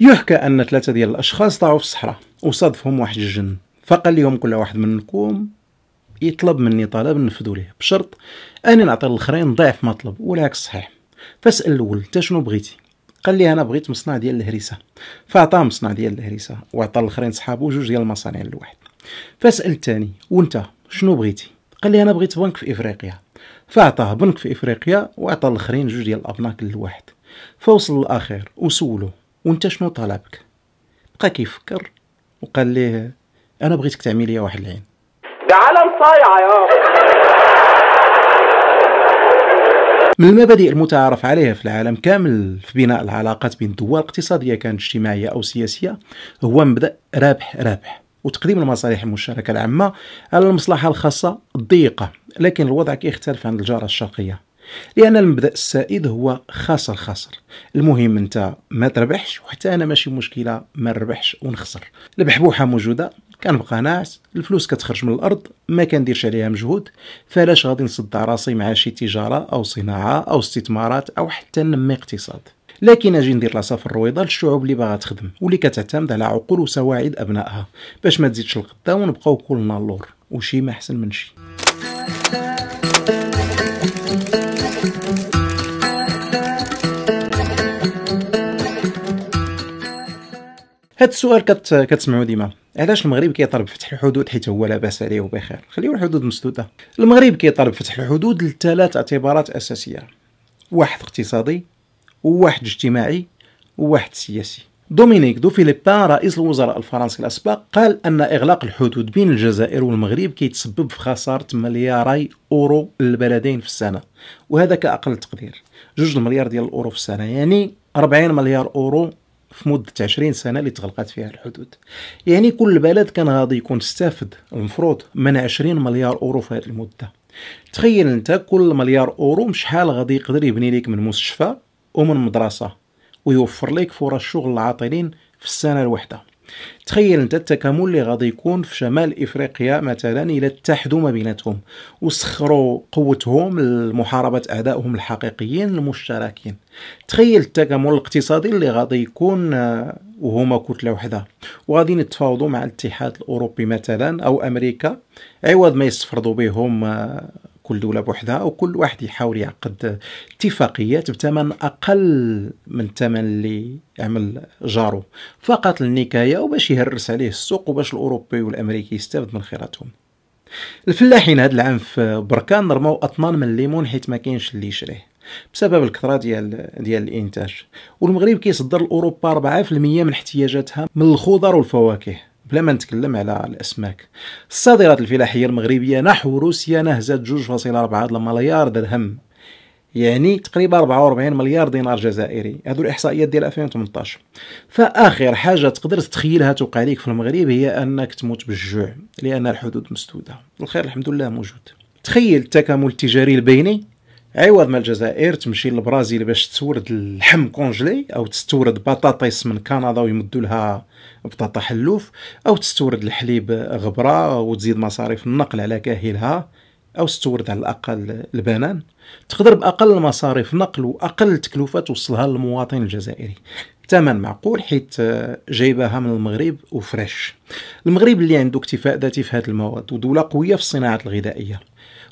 يحكى أن ثلاثة ديال الأشخاص طلعوا في الصحراء وصادفهم واحد الجن. فقال لهم كل واحد منكم يطلب مني طلب نفذوا ليه. بشرط أني نعطي الاخرين ضعف ما طلب والعكس صحيح. فاسأل الأول أنت شنو بغيتي؟ قال لي أنا بغيت مصنع ديال الهريسة. فعطاه مصنع ديال الهريسة وعطى الاخرين صحابو جوج ديال المصانع لواحد فاسأل الثاني وأنت شنو بغيتي؟ قال لي أنا بغيت بنك في إفريقيا. فعطاه بنك في إفريقيا وعطى الاخرين جوج ديال الأبناك لواحد فوصل الآخر وسولو. وانت شنو طلبك؟ بقى كيفكر وقال ليه أنا بغيتك تعمل لي واحد العين. ده عالم صايع يا من المبادئ المتعارف عليها في العالم كامل في بناء العلاقات بين الدول اقتصادية كانت اجتماعية أو سياسية هو مبدأ رابح رابح. وتقديم المصالح المشتركة العامة على المصلحة الخاصة الضيقة لكن الوضع كيختلف عند الجارة الشرقية. لأن المبدأ السائد هو خاسر خاسر المهم أنت ما تربحش وحتى أنا ماشي مشكلة ما نربحش ونخسر. البحبوحة موجودة كنبقى ناعس الفلوس كتخرج من الأرض ما كنديرش عليها مجهود فعلاش غادي نصدع راسي مع شي تجارة أو صناعة أو استثمارات أو حتى نمي اقتصاد. لكن أجي ندير راسها في الرويضة للشعوب اللي باغا تخدم واللي كتعتمد على عقول وسواعد أبنائها باش ما تزيدش القدام ونبقاو كلنا اللور وشي ما أحسن من شي. هاد السؤال كت... كتسمعوا ديما. علاش المغرب كيطالب بفتح الحدود حيت هو لا باس عليه وبخير؟ خليو الحدود مسدودة. المغرب كيطالب بفتح الحدود لثلاث اعتبارات أساسية. واحد اقتصادي وواحد اجتماعي وواحد سياسي. دومينيك دو فيليبان رئيس الوزراء الفرنسي الأسبق قال أن إغلاق الحدود بين الجزائر والمغرب كيتسبب في خسارة ملياري أورو للبلدين في السنة. وهذا كأقل تقدير. جوج المليار ديال الأورو في السنة يعني 40 مليار أورو في مدة 20 سنة اللي تغلقت فيها الحدود. يعني كل بلد كان غادي يكون استافد المفروض من 20 مليار أورو في هذه المدة. تخيل أنت كل مليار أورو شحال غادي يقدر يبني لك من مستشفى ومن مدرسة ويوفر لك فرص شغل العاطلين في السنة الواحدة. تخيل أنت التكامل اللي غادي يكون في شمال إفريقيا مثلا إلى اتحدوا ما بيناتهم وسخروا قوتهم لمحاربة أعدائهم الحقيقيين المشتركين. تخيل التكامل الاقتصادي اللي غادي يكون آه، وهما كتلة وحدة. وغادي نتفاوضوا مع الاتحاد الأوروبي مثلا أو أمريكا. عوض ما يستفرضوا بهم آه، كل دولة بوحدها وكل واحد يحاول يعقد اتفاقيات بثمن أقل من الثمن اللي يعمل جارو. فقط للنكاية وباش يهرس عليه السوق وباش الأوروبي والأمريكي يستافد من خيراتهم. الفلاحين هذا العام في بركان رموا أطنان من الليمون حيت ما كاينش اللي يشريه. بسبب الكثرة ديال ديال الإنتاج. والمغرب كيصدر لاوروبا 4% من احتياجاتها من الخضر والفواكه. بلا ما نتكلم على الأسماك. الصادرات الفلاحية المغربية نحو روسيا نهزت 2.4 مليار درهم. يعني تقريبا 44 مليار دينار جزائري. هذو الإحصائيات ديال 2018 فآخر حاجة تقدر تتخيلها توقع لك في المغرب هي أنك تموت بالجوع لأن الحدود مسدودة. الخير الحمد لله موجود. تخيل التكامل التجاري البيني. عوض ما الجزائر تمشي للبرازيل باش تستورد اللحم كونجلي أو تستورد بطاطس من كندا ويمدوا لها بطاطا حلوف أو تستورد الحليب غبرة وتزيد مصاريف النقل على كاهلها أو تستورد على الأقل البنان. تقدر بأقل مصاريف نقل وأقل تكلفة توصلها للمواطن الجزائري. ثمن معقول حيت جايباها من المغرب وفريش. المغرب اللي عنده اكتفاء ذاتي في هذه المواد ودولة قوية في الصناعه الغذائية.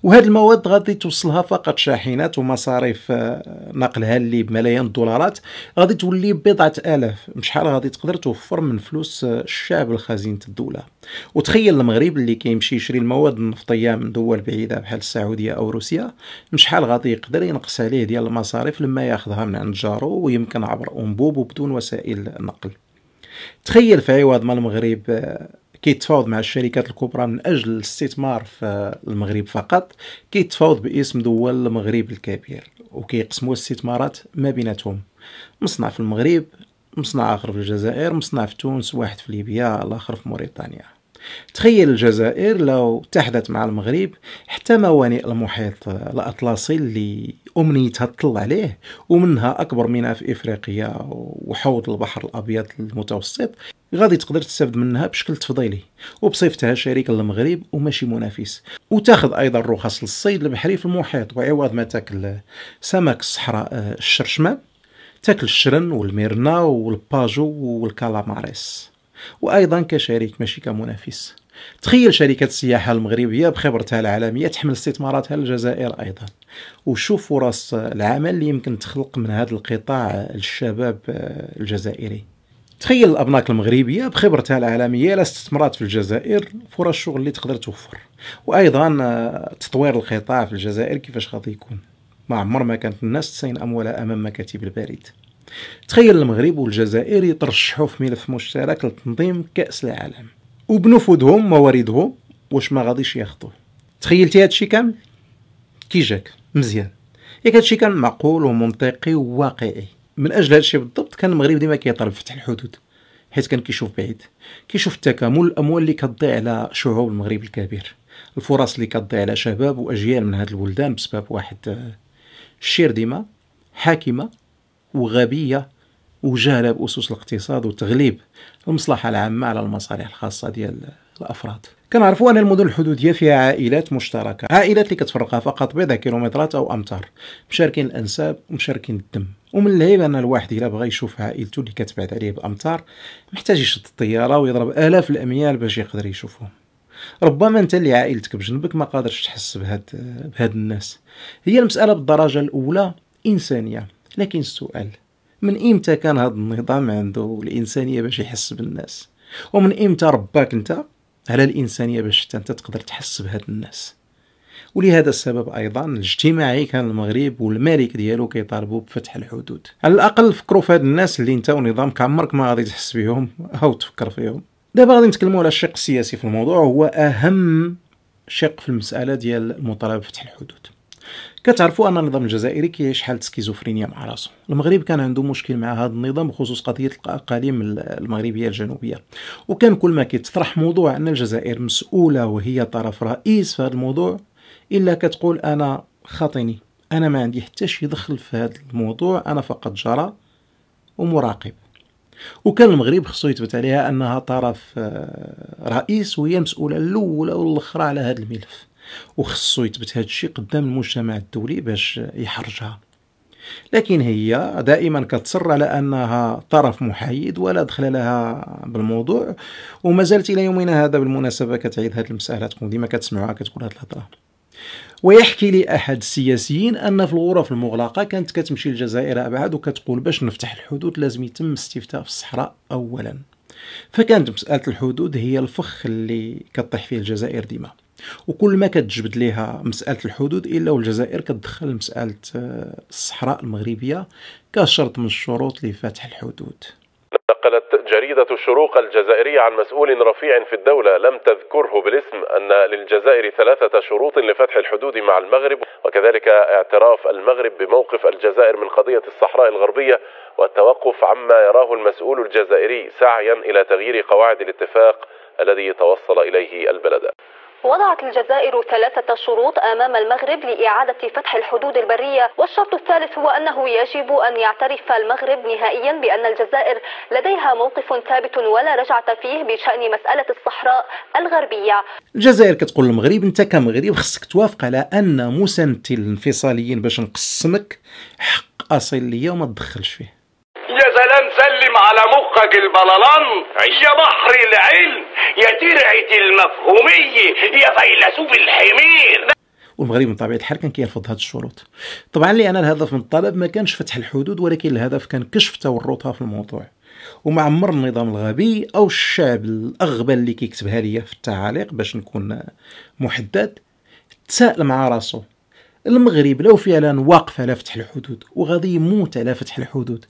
وهاد المواد غادي توصلها فقط شاحنات ومصاريف آه، نقلها اللي بملايين الدولارات. غادي تولي بضعة آلاف. شحال غادي تقدر توفر من فلوس آه، الشعب لخزينة الدولة. وتخيل المغرب اللي كيمشي يشري المواد النفطية من دول بعيدة بحال السعودية أو روسيا شحال غادي يقدر ينقص عليه ديال المصاريف لما ياخذها من عند جارو ويمكن عبر أنبوب وبدون وسائل نقل. تخيل في عوض ما المغرب آه، كيتفاوض مع الشركات الكبرى من أجل الاستثمار في المغرب فقط كيتفاوض باسم دول المغرب الكبير وكيقسموا الاستثمارات ما بيناتهم. مصنع في المغرب مصنع آخر في الجزائر مصنع في تونس واحد في ليبيا الآخر في موريتانيا. تخيل الجزائر لو اتحدت مع المغرب حتى موانئ المحيط الأطلسي اللي أمنيتها تطل عليه ومنها أكبر ميناء في إفريقيا وحوض البحر الأبيض المتوسط غادي تقدر تستافد منها بشكل تفضيلي. وبصفتها شريك للمغرب وماشي منافس. وتاخذ أيضا رخص للصيد البحري في المحيط وعوض ما تاكل سمك الصحراء الشرشمة تاكل الشرن والميرنا والباجو والكالاماريس. وأيضا كشريك ماشي كمنافس. تخيل شركة السياحة المغربية بخبرتها العالمية تحمل استثماراتها للجزائر أيضا. وشوف فرص العمل اللي يمكن تخلق من هذا القطاع الشباب الجزائري. تخيل الأبناك المغربية بخبرتها العالمية لا استثمرات في الجزائر فرص الشغل اللي تقدر توفر. وأيضا تطوير القطاع في الجزائر كيفاش غادي يكون؟ ما عمر ما كانت الناس تسين أموالها أمام مكاتب البريد. تخيل المغرب والجزائر يترشحوا في ملف مشترك لتنظيم كأس العالم. وبنفوذهم مواردهم واش ما غاديش ياخذوه تخيلتي هادشي كامل؟ كي جاك؟ مزيان. ياك هادشي كان معقول ومنطقي وواقعي. من أجل هادشي بالضبط كان المغرب ديما كيطالب فتح الحدود حيت كان كيشوف بعيد. كيشوف التكامل الأموال اللي كتضيع على شعوب المغرب الكبير. الفرص اللي كتضيع على شباب وأجيال من هاد البلدان بسبب واحد الشردمه حاكمة وغبية وجهله باسس الاقتصاد وتغليب المصلحة العامة على المصالح الخاصة ديال الأفراد. كنعرفوا أن المدن الحدودية فيها عائلات مشتركة عائلات اللي كتفرقها فقط بضع كيلومترات أو أمتار مشاركين الأنساب ومشاركين الدم. ومن العيب أن الواحد إلا بغى يشوف عائلته اللي كتبعد عليه بأمتار محتاج يشد الطيارة ويضرب آلاف الأميال باش يقدر يشوفهم. ربما أنت اللي عائلتك بجنبك ما قادرش تحس بهاد بهاد الناس. هي المسألة بالدرجة الأولى إنسانية. لكن السؤال من إمتى كان هذا النظام عنده الإنسانية باش يحس بالناس؟ ومن إمتى رباك أنت على الإنسانية باش أنت تقدر تحس بهاد الناس؟ ولهذا السبب أيضا الاجتماعي كان المغرب والملك ديالو كيطالبوا بفتح الحدود. على الأقل فكروا في هاد الناس اللي أنت ونظامك عمرك ما غادي تحس بهم أو تفكر فيهم. دابا غادي نتكلموا على الشق السياسي في الموضوع هو أهم شق في المسألة ديال المطالبه بفتح الحدود. كتعرفوا أن النظام الجزائري كيعيش حاله سكيزوفرينيا مع راسو. المغرب كان عنده مشكل مع هذا النظام بخصوص قضية الاقاليم المغربية الجنوبية. وكان كل ما كيتطرح موضوع أن الجزائر مسؤولة وهي طرف رئيس في هذا الموضوع إلا كتقول أنا خاطيني. أنا ما عندي حتى شي دخل في هذا الموضوع أنا فقط جرى ومراقب. وكان المغرب خصو يثبت عليها أنها طرف آه، رئيس وهي المسؤوله الاولى والاخرى على هذا الملف. وخصو يثبت هذا الشيء قدام المجتمع الدولي باش يحرجها. لكن هي دائما كتصر على أنها طرف محايد ولا دخل لها بالموضوع وما زالت إلى يومنا هذا بالمناسبة كتعيد هذه المسألة. تكون ديما كتسمعوها كتقول هذه الهضرة. ويحكي لي أحد السياسيين أن في الغرف المغلقة كانت كتمشي الجزائر أبعد وكتقول باش نفتح الحدود لازم يتم استفتاء في الصحراء اولا. فكانت مسألة الحدود هي الفخ اللي كطيح فيه الجزائر ديما. وكل ما كتجبد ليها مسألة الحدود إلا والجزائر كتدخل مسألة آه، الصحراء المغربية كشرط من الشروط لفتح الحدود. نقلت جريدة الشروق الجزائرية عن مسؤول رفيع في الدولة لم تذكره بالاسم أن للجزائر ثلاثة شروط لفتح الحدود مع المغرب وكذلك اعتراف المغرب بموقف الجزائر من قضية الصحراء الغربية والتوقف عما يراه المسؤول الجزائري سعيا إلى تغيير قواعد الاتفاق الذي توصل إليه البلد. وضعت الجزائر ثلاثة شروط أمام المغرب لإعادة فتح الحدود البرية والشرط الثالث هو أنه يجب أن يعترف المغرب نهائيا بأن الجزائر لديها موقف ثابت ولا رجعة فيه بشأن مسألة الصحراء الغربية. الجزائر كتقول للمغرب أنت كمغرب خصك توافق على أن مساندتي الانفصاليين باش نقسمك حق اصيل ليا وما تدخلش فيه. يا سلام على مخك البلالان يا بحر العلم يا ترعة المفهومية يا فيلسوف الحمير. والمغرب من طبيعه الحال كان كيرفض هذه الشروط. طبعا لأن الهدف من الطلب ما كانش فتح الحدود ولكن الهدف كان كشف تورطها في الموضوع. ومع عمر النظام الغبي أو الشعب الأغبى اللي كيكتبها ليا في التعاليق باش نكون محدد تساءل مع راسو. المغرب لو فعلا واقف على فتح الحدود وغادي يموت على فتح الحدود.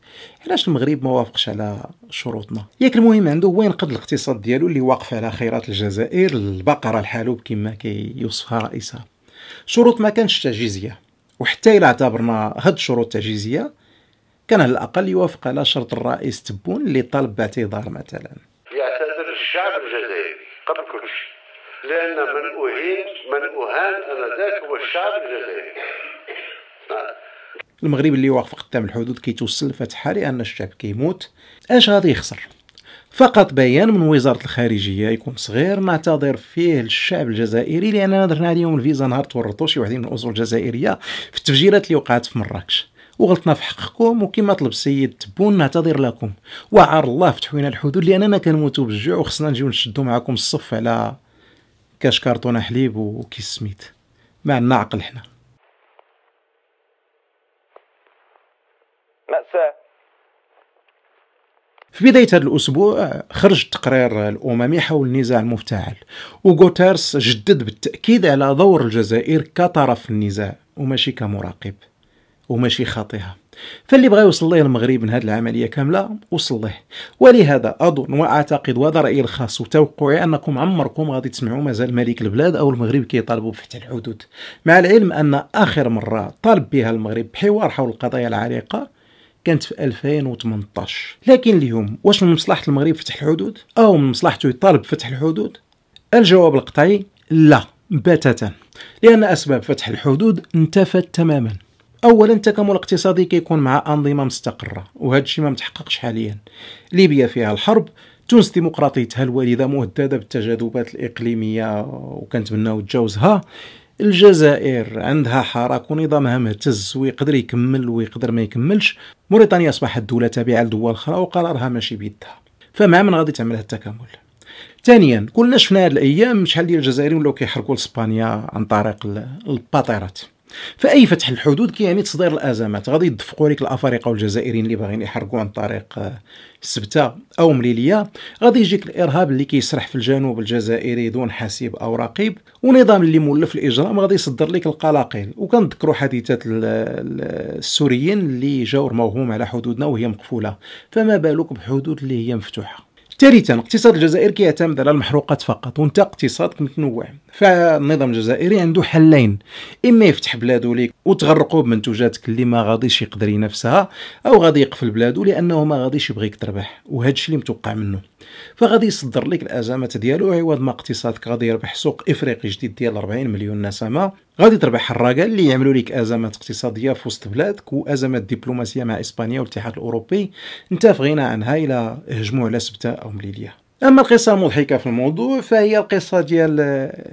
علاش المغرب ما وافقش على شروطنا؟ ياك المهم عنده هو ينقذ الاقتصاد ديالو اللي واقف على خيرات الجزائر البقرة الحالوب كما كيوصفها رئيسها. شروط ما كانش تعجيزيه وحتى إلى اعتبرنا هاد الشروط تعجيزيه كان على الأقل يوافق على شرط الرئيس تبون اللي طالب باعتذار مثلا. يعتذر الشعب الجزائري قبل كل شيء. لأن من أهين من أهان آنذاك هو الشعب الجزائري نعم. المغرب اللي واقف قدام الحدود كيتوصل فتحها لأن الشعب كيموت. أش غادي يخسر؟ فقط بيان من وزارة الخارجية يكون صغير نعتذر فيه للشعب الجزائري لأننا درنا عليهم الفيزا نهار تورطوا شي وحدين من الاصول الجزائرية في التفجيرات اللي وقعت في مراكش. وغلطنا في حقكم وكما طلب السيد تبون نعتذر لكم. وعار الله فتحوا لنا الحدود لأننا كنموتوا بالجوع وخصنا نجيو نشدوا معكم الصف على كاش كارطونه حليب وكيس سميت. ما عندنا عقل حنا. مأساة. في بداية هذا الأسبوع خرج التقرير الأممي حول النزاع المفتعل وغوتيرس جدد بالتأكيد على دور الجزائر كطرف النزاع وماشي كمراقب وماشي خاطئها. فاللي بغى يوصل ليه المغرب من هذه العملية كاملة وصل ليه ولهذا أظن وأعتقد وهذا رأيي الخاص وتوقعي أنكم عمركم غادي تسمعوا مازال ملك البلاد أو المغرب كيطالبوا بفتح الحدود. مع العلم أن آخر مرة طالب بها المغرب بحوار حول القضايا العريقة كانت في 2018 لكن اليوم واش من مصلحة المغرب فتح الحدود؟ أو من مصلحته يطالب بفتح الحدود؟ الجواب القطعي لا بتاتا. لأن أسباب فتح الحدود انتفت تماما. اولا التكامل الاقتصادي كيكون مع أنظمة مستقرة وهذا الشيء ما متحققش حاليا. ليبيا فيها الحرب تونس ديمقراطيتها الوالده مهددة بالتجاذبات الإقليمية؟ وكنتمناو تجاوزها الجزائر عندها حراك ونظامها مهتز ويقدر يكمل ويقدر ما يكملش. موريتانيا أصبحت دولة تابعة لدول أخرى وقرارها ماشي بيدها. فمع من غادي تعمل هذا التكامل؟ ثانيا كلنا شفنا هذه الأيام شحال ديال الجزائريين ولاو كيحرقوا لإسبانيا عن طريق الباطيرات. فأي فتح الحدود كيعني تصدير الأزمات؟ غادي يدفقوا لك الأفارقة والجزائريين اللي باغيين يحرقوا عن طريق سبته أو مليلية. غادي يجيك الإرهاب اللي كيسرح في الجنوب الجزائري دون حسيب أو رقيب ونظام اللي مولف الإجرام غادي يصدر لك القلاقل وكنذكروا حادثه السوريين اللي جاو رموهم على حدودنا وهي مقفولة. فما بالك بحدود اللي هي مفتوحة؟ ثالثا اقتصاد الجزائر كيعتمد على المحروقات فقط وانت اقتصادك متنوع. فالنظام الجزائري عنده حلين إما يفتح بلادو ليك وتغرقوا بمنتوجاتك اللي ما غاديش يقدر ينافسها أو غادي يقفل بلادو لأنه ما غاديش يبغيك تربح وهذا الشيء اللي متوقع منه. فغادي يصدر لك الأزمات ديالو عوض ما اقتصادك غادي يربح سوق إفريقي جديد ديال 40 مليون نسمة. غادي تربح حراقه اللي يعملوا لك أزمات اقتصادية في وسط بلادك وأزمات دبلوماسية مع إسبانيا والاتحاد الأوروبي. انت في غنى عنها إلى هجموا على سبتة أو مليلية. أما القصة المضحكة في الموضوع فهي القصة ديال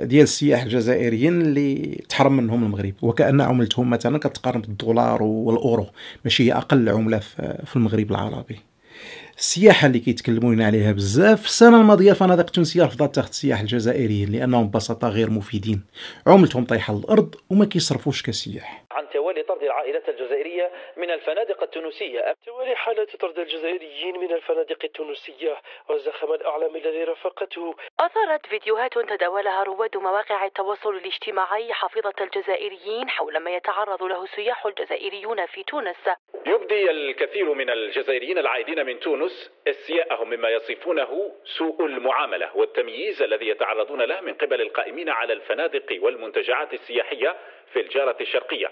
ديال السياح الجزائريين اللي تحرم منهم المغرب. وكأن عملتهم مثلا كتقارن بالدولار والأورو. ماشي هي أقل عملة في المغرب العربي. السياحة اللي كيتكلمون عليها بزاف. السنة الماضية فنادق تونسيه رفضت تاخذ السياح الجزائريين لأنهم ببساطة غير مفيدين. عملتهم طايحة الأرض وما كيصرفوش كسياح. عن توالي طرد العائلات الجزائرية من الفنادق التونسية. توالي حالة طرد الجزائريين من الفنادق التونسية والزخم الأعلام الذي رافقته. أثارت فيديوهات تداولها رواد مواقع التواصل الاجتماعي حافظة الجزائريين حول ما يتعرض له السياح الجزائريون في تونس. يبدي الكثير من الجزائريين العائدين من تونس استياءهم مما يصفونه سوء المعاملة والتمييز الذي يتعرضون له من قبل القائمين على الفنادق والمنتجعات السياحية في الجارة الشرقية.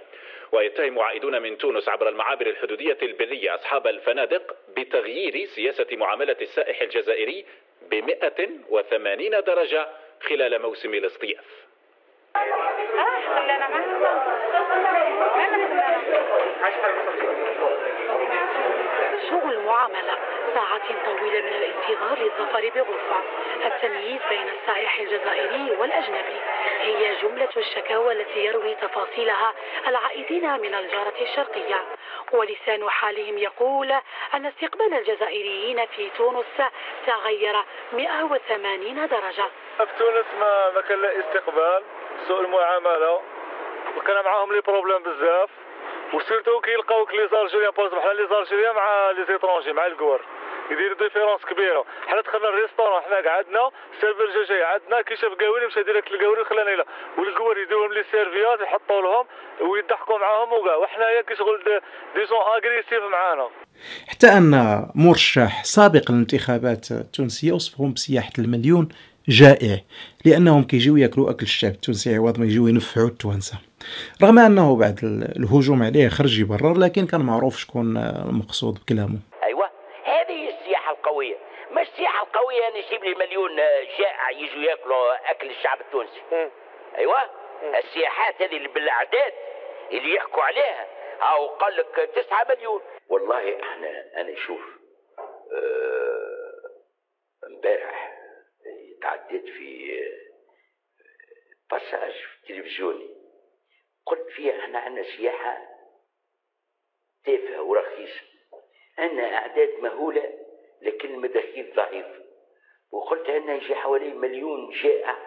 ويتهم عائدون من تونس عبر المعابر الحدودية البرية أصحاب الفنادق بتغيير سياسة معاملة السائح الجزائري ب 180 درجة خلال موسم الاصطياف. سوء المعاملة ساعات طويلة من الانتظار للظفر بغرفة. التمييز بين السائح الجزائري والأجنبي. هي جملة الشكاوى التي يروي تفاصيلها العائدين من الجارة الشرقية. ولسان حالهم يقول أن استقبال الجزائريين في تونس تغير 180 درجة. في تونس ما ما كان لا استقبال سوء المعاملة. وكان معاهم les problèmes بزاف. و surtout كيلقاوك les Algériens pas بحال les Algériens مع les étrangers مع القوار يدير différence كبيرة. حنا دخلنا ال restaurant حنا قعدنا ال serveur جا جاي عندنا كي شاف قاوري مشى direct للقاوري وخلانا يلا والقوار يديروا les serviettes يحطوا لهم ويضحكوا معاهم وكاع وحنايا كيشغل des gens agressifs معانا. حتى أن مرشح سابق للانتخابات التونسية وصفهم بسياحة المليون جائع لأنهم كيجيو يأكلوا أكل الشعب التونسي عوض ما يجيو ينفعوا التوانسة. رغم أنه بعد الهجوم عليه خرج يبرر لكن كان معروف شكون المقصود بكلامه أيوه هذه هي السياحه القويه مش السياحه القويه نجيب لي مليون جائع يجوا ياكلوا أكل الشعب التونسي. أيوه. السياحات هذه اللي بالأعداد اللي يحكوا عليها أو قال لك 9 مليون. والله إحنا أنا شوف امبارح آه تعديت في passage في تلفزيوني. قلت فيها إحنا عندنا سياحة تافهة ورخيصة. عندنا أعداد مهولة لكن المداخيل ضعيفة. وقلت أن يجي حوالي مليون جائع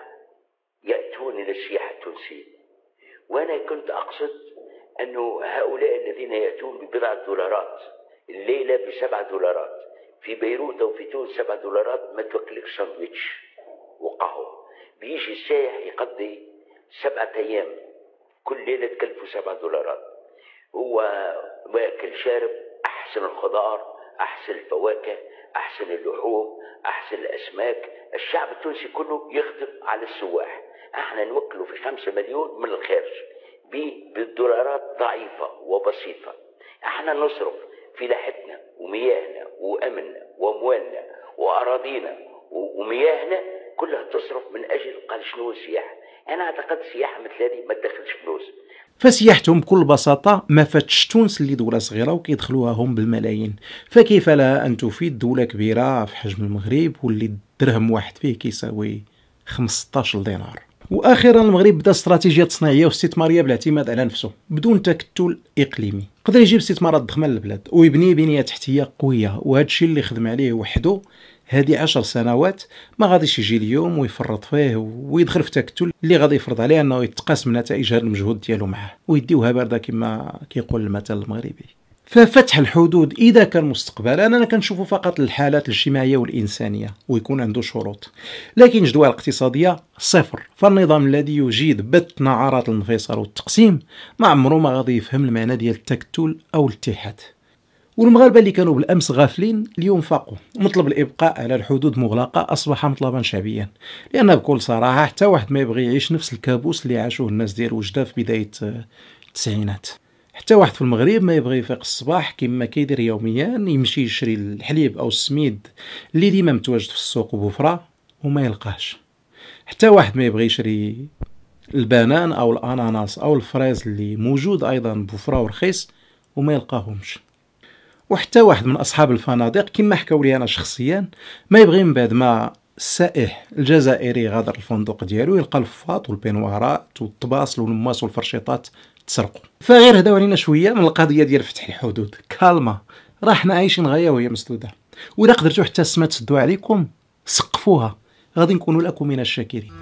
يأتون إلى السياحة التونسية. وأنا كنت أقصد أنه هؤلاء الذين يأتون ببضعة دولارات الليلة بسبعة دولارات في بيروت أو في تونس سبعة دولارات ما توكلك ساندويتش وقهوة. بيجي السائح يقضي سبعة أيام كل ليلة تكلفه سبعة دولارات. هو واكل شارب أحسن الخضار أحسن الفواكه أحسن اللحوم أحسن الأسماك. الشعب التونسي كله يخدم على السواح. إحنا نوكله في خمسة مليون من الخارج. بالدولارات ضعيفة وبسيطة. إحنا نصرف فلاحتنا ومياهنا وأمننا وأموالنا وأراضينا ومياهنا كلها تصرف من أجل قال شنو السياحة. أنا أعتقد السياحة مثل هذه ما تدخلش فلوس. فسياحتهم بكل بساطة ما فاتش تونس اللي دولة صغيرة وكيدخلوها هم بالملايين. فكيف لها أن تفيد دولة كبيرة في حجم المغرب واللي درهم واحد فيه كيساوي 15 دينار؟ وأخيرا المغرب بدأ استراتيجية تصنيعيه واستثماريه بالاعتماد على نفسه بدون تكتل إقليمي. قدر يجيب استثمارات ضخمه للبلاد ويبني بنية تحتية قوية وهذا الشيء اللي خدم عليه وحده هذه عشر سنوات ما غاديش يجي اليوم ويفرط فيه ويدخل في تكتل اللي غادي يفرض عليه انه يتقاس من نتائج هذا المجهود ديالو معاه ويديوها بارده كما كيقول المثل المغربي. ففتح الحدود إذا كان مستقبلا أنا كنشوفه فقط للحالات الاجتماعية والإنسانية ويكون عنده شروط. لكن جدوى الاقتصادية صفر. فالنظام الذي يجيد بث نعرات الانفصال والتقسيم ما عمره ما غادي يفهم المعنى ديال التكتل أو الاتحاد. والمغاربة اللي كانوا بالأمس غافلين اليوم فاقوا. مطلب الإبقاء على الحدود مغلقة أصبح مطلبا شعبيا. لأن بكل صراحة حتى واحد ما يبغي يعيش نفس الكابوس اللي عاشوه الناس ديال وجده في بداية التسعينات. حتى واحد في المغرب ما يبغي يفيق الصباح كما كيدير يوميا يمشي يشري الحليب أو السميد اللي ديما متواجد في السوق بوفرة وما يلقاهش. حتى واحد ما يبغي يشري البنان أو الأناناس أو الفريز اللي موجود أيضا بوفرة ورخيص وما يلقاهمش. وحتى واحد من أصحاب الفنادق كما حكاو لي أنا شخصيا ما يبغي من بعد ما السائح الجزائري غادر الفندق ديالو يلقى الفاط والبينوارات والطباصل والماس والفرشيطات تسرقوا فغير هداو علينا شوية من القضية ديال فتح الحدود. كالما راه حنا عايشين غاية وهي مسدودة. واذا قدرتوا حتى السما تسدوا عليكم سقفوها. غادي نكونوا لكم من الشاكرين.